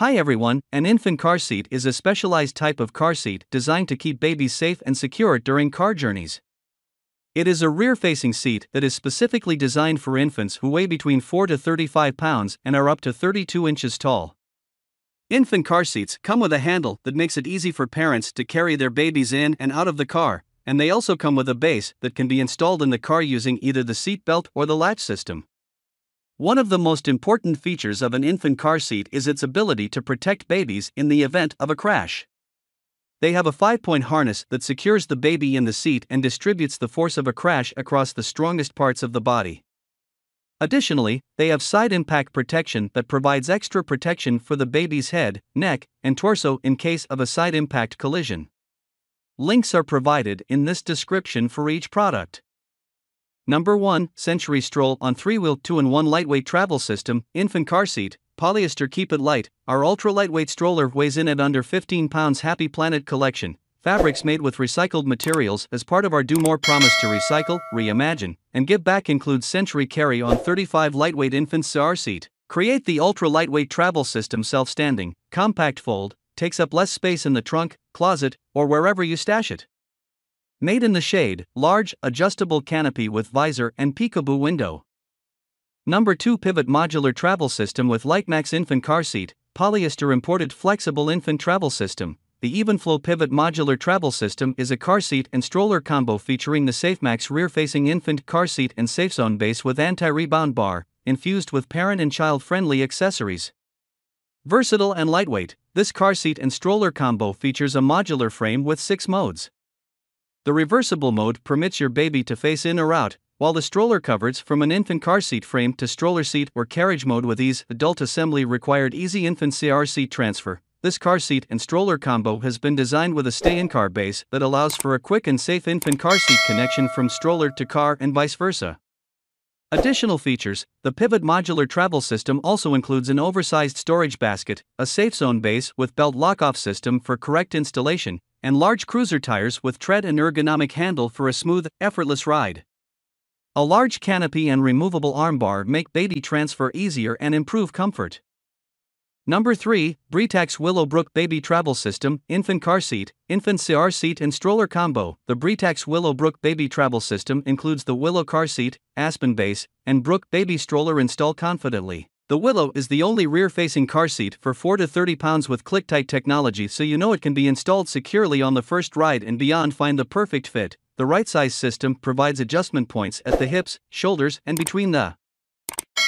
Hi everyone, an infant car seat is a specialized type of car seat designed to keep babies safe and secure during car journeys. It is a rear facing seat that is specifically designed for infants who weigh between 4 to 35 pounds and are up to 32 inches tall. Infant car seats come with a handle that makes it easy for parents to carry their babies in and out of the car, and they also come with a base that can be installed in the car using either the seat belt or the latch system. One of the most important features of an infant car seat is its ability to protect babies in the event of a crash. They have a five point harness that secures the baby in the seat and distributes the force of a crash across the strongest parts of the body. Additionally, they have side impact protection that provides extra protection for the baby's head, neck, and torso in case of a side impact collision. Links are provided in this description for each product. Number 1 Century Stroll on 3 wheel 2 in 1 lightweight travel system, infant car seat, polyester keep it light. Our ultra lightweight stroller weighs in at under 15 pounds. Happy Planet collection. Fabrics made with recycled materials as part of our Do More promise to recycle, reimagine, and give back includes Century Carry on 35 lightweight infant car seat. Create the ultra lightweight travel system self standing, compact fold, takes up less space in the trunk, closet, or wherever you stash it. Made in the shade, large, adjustable canopy with visor and peekaboo window. Number 2 Pivot Modular Travel System with LiteMax Infant Car Seat, Polyester Imported Flexible Infant Travel System. The Evenflo Pivot Modular Travel System is a car seat and stroller combo featuring the SafeMax rear facing infant car seat and SafeZone base with anti rebound bar, infused with parent and child friendly accessories. Versatile and lightweight, this car seat and stroller combo features a modular frame with six modes. The reversible mode permits your baby to face in or out, while the stroller covers from an infant car seat frame to stroller seat or carriage mode with ease. Adult assembly required easy infant car seat transfer. This car seat and stroller combo has been designed with a stay in car base that allows for a quick and safe infant car seat connection from stroller to car and vice versa. Additional features The Pivot Modular Travel System also includes an oversized storage basket, a safe zone base with belt lock off system for correct installation, and large cruiser tires with tread and ergonomic handle for a smooth, effortless ride. A large canopy and removable armbar make baby transfer easier and improve comfort. Number 3, Britax Willowbrook Baby Travel System, Infant Car Seat, Infant CR Seat and Stroller Combo. The Britax Willowbrook Baby Travel System includes the Willow Car Seat, Aspen Base, and Brook Baby Stroller install confidently. The Willow is the only rear facing car seat for 4 to 30 pounds with ClickTight technology so you know it can be installed securely on the first ride and beyond. Find the perfect fit. The right size system provides adjustment points at the hips, shoulders, and between the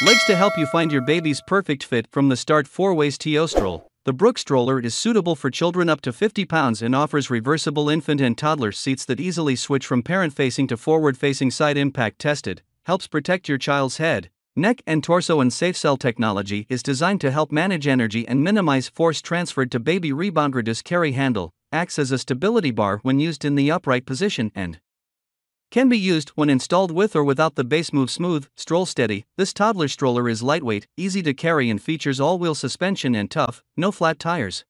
legs to help you find your baby's perfect fit from the start. 4 ways TO stroll. The Brook stroller is suitable for children up to 50 pounds and offers reversible infant and toddler seats that easily switch from parent facing to forward facing side impact tested, helps protect your child's head, Neck and torso and SafeCell technology is designed to help manage energy and minimize force transferred to baby rebound. Reduce carry handle acts as a stability bar when used in the upright position and can be used when installed with or without the base move smooth, stroll steady. This toddler stroller is lightweight, easy to carry and features all-wheel suspension and tough, no flat tires.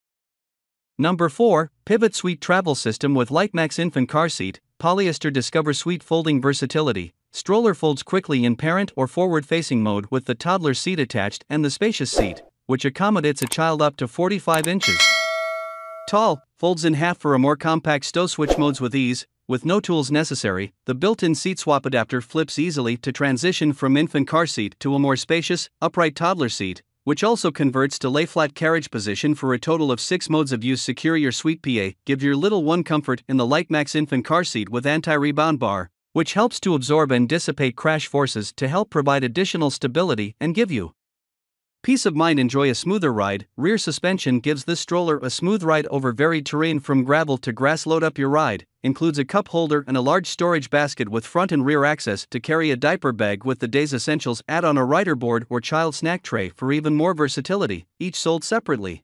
Number 4, Pivot Suite Travel System with LiteMax Infant Car Seat, Polyester Discover Suite Folding Versatility, Stroller folds quickly in parent or forward facing mode with the toddler seat attached and the spacious seat, which accommodates a child up to 45 inches. Tall, folds in half for a more compact stow switch modes with ease, with no tools necessary. The built in seat swap adapter flips easily to transition from infant car seat to a more spacious, upright toddler seat, which also converts to lay flat carriage position for a total of six modes of use. Secure your sweet PA, give your little one comfort in the LiteMax infant car seat with anti rebound bar, which helps to absorb and dissipate crash forces to help provide additional stability and give you peace of mind. Enjoy a smoother ride. Rear suspension gives this stroller a smooth ride over varied terrain from gravel to grass. Load up your ride, includes a cup holder and a large storage basket with front and rear access to carry a diaper bag with the day's essentials. Add on a rider board or child snack tray for even more versatility, each sold separately.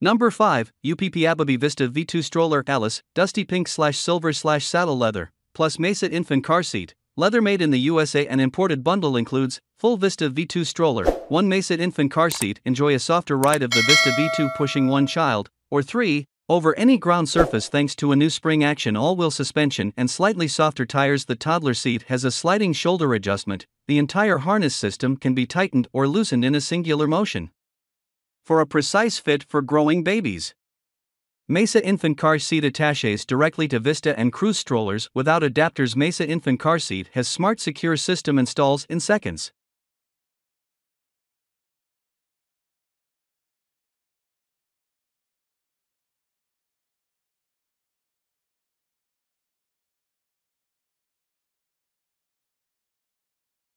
Number 5, UPP Ababy Vista V2 Stroller Alice, Dusty Pink slash Silver slash Saddle Leather plus Mesa infant car seat. Leather made in the USA and imported bundle includes full Vista V2 stroller, one Mesa infant car seat. Enjoy a softer ride of the Vista V2 pushing one child, or three over any ground surface thanks to a new spring action all-wheel suspension and slightly softer tires. The toddler seat has a sliding shoulder adjustment. The entire harness system can be tightened or loosened in a singular motion. for a precise fit for growing babies. Mesa Infant Car Seat attaches directly to Vista and Cruise strollers without adapters. Mesa Infant Car Seat has smart secure system installs in seconds.